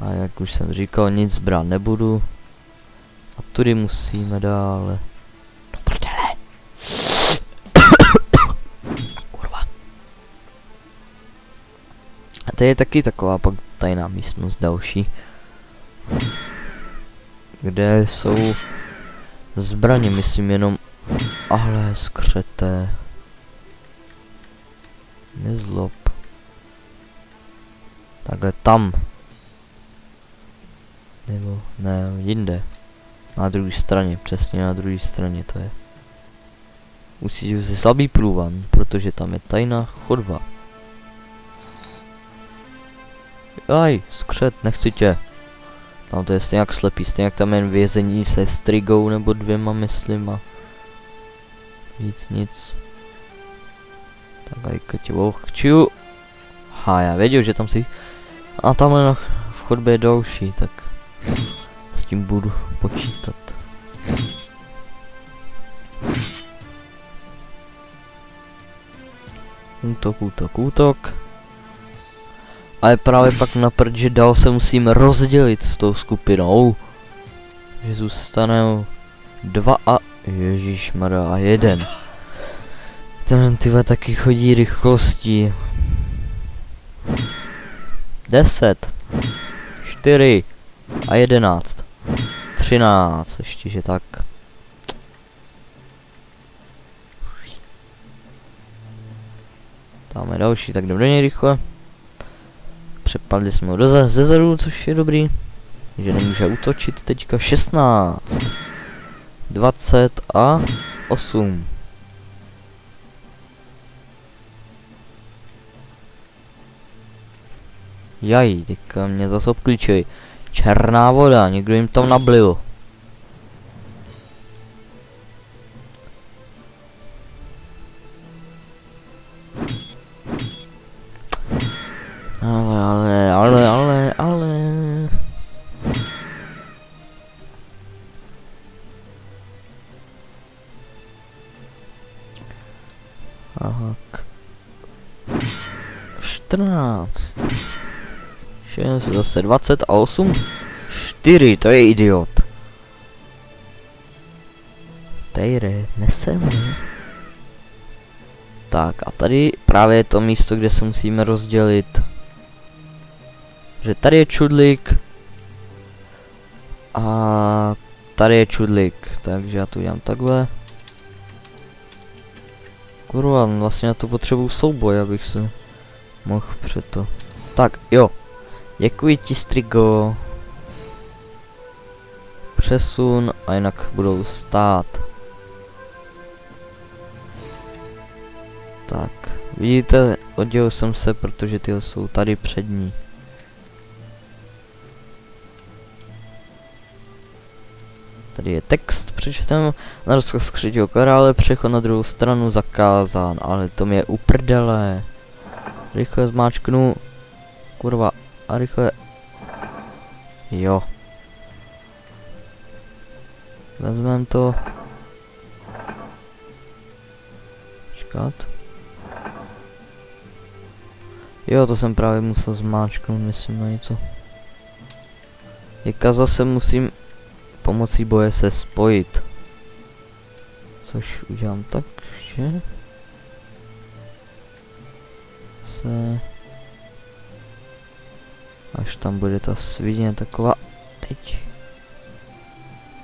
A jak už jsem říkal, nic brát nebudu. A tudy musíme dále. Do prdele. Kurva. A tady je taky taková pak tajná místnost další. Kde jsou zbraně, myslím jenom, ale skřeté. Nezlob. Takhle tam. Nebo ne, jinde. Na druhé straně, přesně na druhé straně to je. Musíte si slabý průvan, protože tam je tajná chodba. Aj, skřet, nechci tě. Tam to je stejně jak slepý, stejně jak tam jen vězení se strigou nebo dvěma myslím a víc nic. Tak aj tě chču. Ha, já věděl, že tam si... A tamhle na v chodbě je další, tak tím budu počítat. Útok, útok, útok. Ale právě pak na prd, že dál se musím rozdělit s tou skupinou. Že zůstane dva a... Ježíš a jeden. Ten tyhle taky chodí rychlostí. Deset. Čtyři. A jedenáct. Třináct, ještě že tak. Tam je další, tak jdem do něj rychle. Přepadli jsme ho do zezadu, což je dobrý. Že nemůže útočit teďka 16. 20 a 8. Jaj, teďka mě zase obklíčují. Černá voda, někdo jim tam nablil. Ale, ale, ale, ale, ale. Aha. 14. 6, zase 20 a 8. 4, to je idiot. Tejre, nesem. Tak a tady právě je to místo, kde se musíme rozdělit. Že tady je čudlik. A tady je čudlik, takže já to udělám takhle. Kurva, vlastně na to potřebuju souboj, abych se mohl před to. Tak, jo. Děkuji ti, Strigo. Přesun a jinak budou stát. Tak, vidíte, oddělil jsem se, protože ty jsou tady přední. Tady je text, přečtem na rozkaz skřetího karále, přechod na druhou stranu zakázán, ale to mě je uprdele. Rychle zmáčknu, kurva, a rychle, jo. Vezmem to. Čekat. Jo, to jsem právě musel zmáčknout, myslím na něco. Jaka zase musím pomocí boje se spojit. Což udělám tak, že se až tam bude ta svině taková. Teď.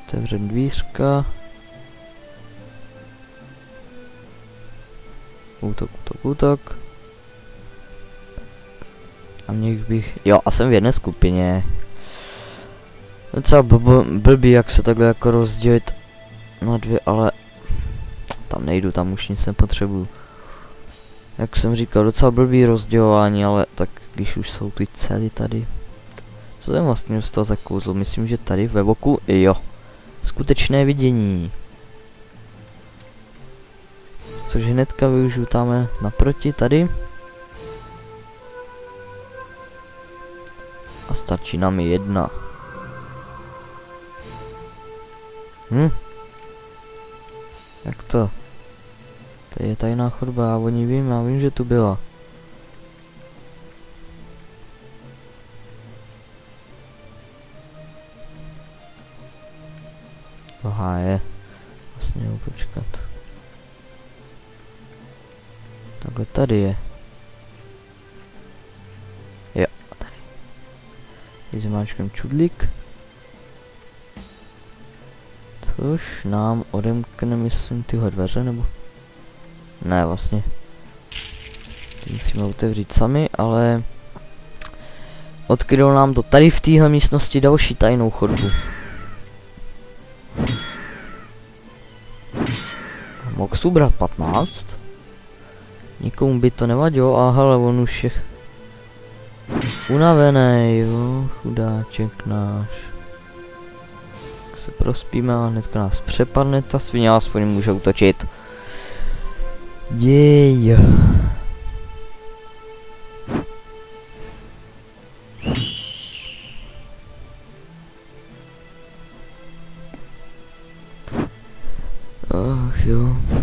Otevřem dvířka. Útok, útok, útok. A měl bych, jo a jsem v jedné skupině. Docela blbý, jak se takhle jako rozdělit na dvě, ale tam nejdu, tam už nic nepotřebuju. Jak jsem říkal, docela blbý rozdělování, ale tak když už jsou ty cely tady. Co jsem vlastně dostal za kouzlo? Myslím, že tady ve boku, jo. Skutečné vidění. Což hnedka využiju tam naproti tady. A stačí nám jedna. Hm? Jak to? Tady je tajná chodba, já o ní vím, já vím, že tu byla. Aha, je. Vlastně ho počkat. Takhle tady je. Jo, tady. Teď zmáčknem čudlík. Což nám odemkne, myslím, tyhle dveře, nebo... Ne, vlastně. Ty musíme otevřít sami, ale... Odkryl nám to tady v téhle místnosti další tajnou chodbu. Mohl subrat 15? Nikomu by to nevadilo, a hele, on už je unavený, jo, chudáček náš. Tak se prospíme a hnedka nás přepadne ta svině, aspoň může utočit. Yay! Ach ja.